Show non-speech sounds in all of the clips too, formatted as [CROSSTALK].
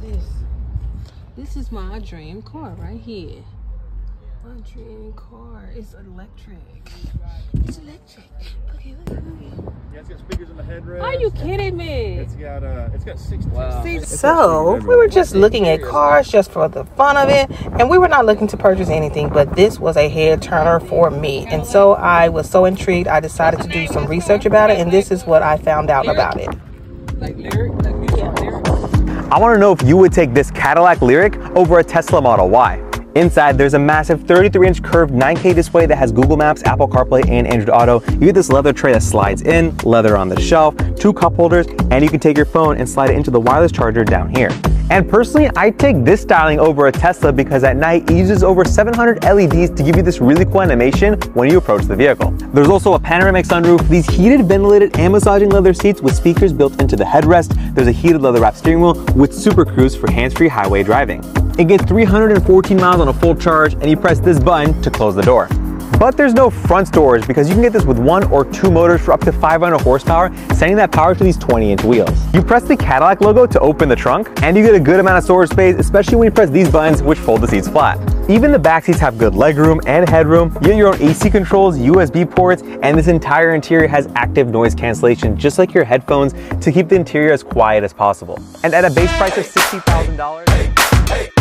this. This is my dream car right here. My dream car is electric. It's electric. Okay, look, look. Yeah, it's got speakers in the headrest. Are you kidding me? It's got uh, it's got six Wow. seats. So, we were just looking at cars just for the fun of it, and we were not looking to purchase anything, but this was a head turner for me. And so I was so intrigued, I decided to do some research about it, and this is what I found out about it. Like Lyriq, Lyriq. I want to know if you would take this Cadillac Lyriq over a Tesla Model Y. Inside, there's a massive 33-inch curved 9K display that has Google Maps, Apple CarPlay, and Android Auto. You get this leather tray that slides in, leather on the shelf, two cup holders, and you can take your phone and slide it into the wireless charger down here. And personally, I take this styling over a Tesla because at night it uses over 700 LEDs to give you this really cool animation when you approach the vehicle. There's also a panoramic sunroof, these heated, ventilated, and massaging leather seats with speakers built into the headrest. There's a heated leather wrapped steering wheel with Super Cruise for hands-free highway driving. It gets 314 miles on a full charge, and you press this button to close the door. But there's no front storage because you can get this with one or two motors for up to 500 horsepower, sending that power to these 20 inch wheels. You press the Cadillac logo to open the trunk, and you get a good amount of storage space, especially when you press these buttons, which fold the seats flat. Even the back seats have good legroom and headroom. You get your own AC controls, USB ports, and this entire interior has active noise cancellation, just like your headphones, to keep the interior as quiet as possible. And at a base price of $60,000,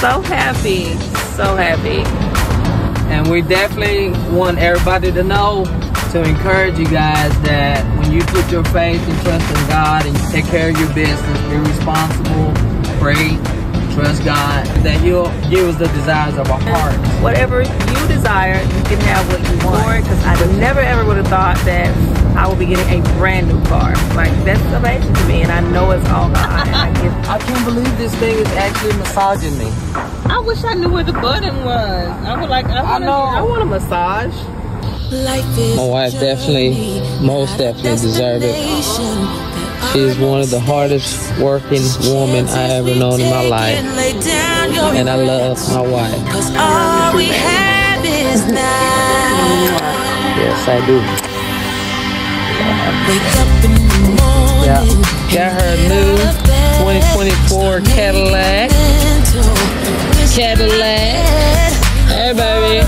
so happy. So happy. And we definitely want everybody to know to encourage you guys that when you put your faith and trust in God and you take care of your business, be responsible, pray, trust God, that He'll give us the desires of our heart. Whatever you desire, you can have what you want. Because I never ever would have thought that I will be getting a brand new car. Like, that's amazing to me, and I know it's all God. I [LAUGHS] give I can't believe this thing is actually massaging me. I wish I knew where the button was. I would like. I, wanna, know. I want a massage. Like My wife definitely, most definitely deserve it. She is one of the hardest working women I ever known in my life. And I love my wife. All we have is now. Yes, I do. Yeah. Got her new 2024 Cadillac. Cadillac. Hey, baby.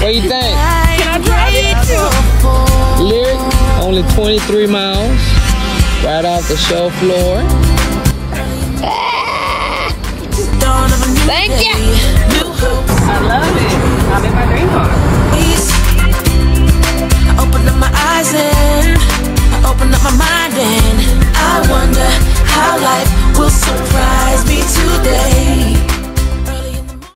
What do you think? Can I drive it? Lyriq, only 23 miles. Right off the show floor.